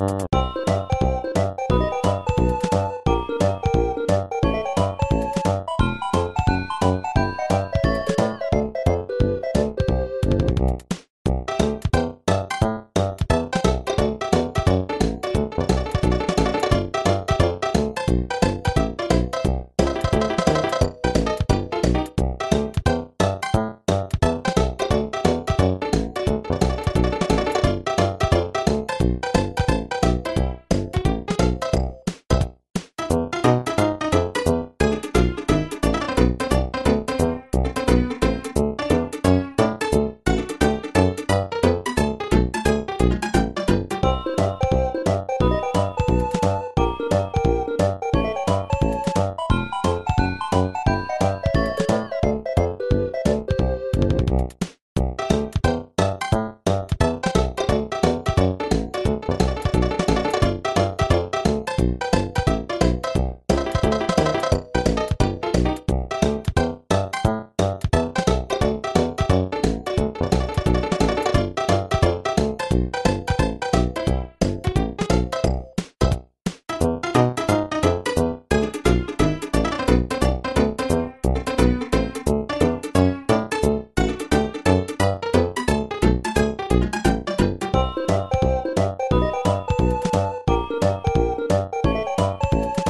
Uh,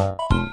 Uh...